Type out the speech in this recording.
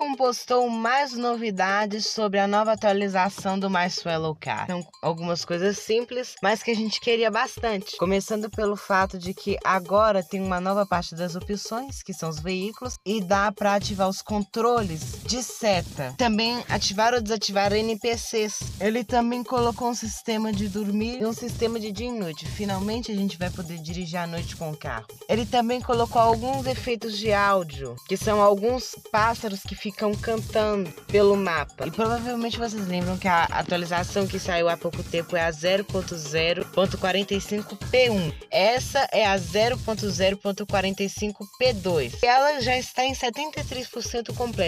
Lincoln postou mais novidades sobre a nova atualização do My Swallow Car. São algumas coisas simples, mas que a gente queria bastante. Começando pelo fato de que agora tem uma nova parte das opções, que são os veículos, e dá para ativar os controles de seta. Também ativar ou desativar NPCs. Ele também colocou um sistema de dormir e um sistema de dia e noite. Finalmente a gente vai poder dirigir à noite com o carro. Ele também colocou alguns efeitos de áudio, que são alguns pássaros que ficam cantando pelo mapa. E provavelmente vocês lembram que a atualização que saiu há pouco tempo é a 0.0.45P1. Essa é a 0.0.45P2. E ela já está em 73% completa.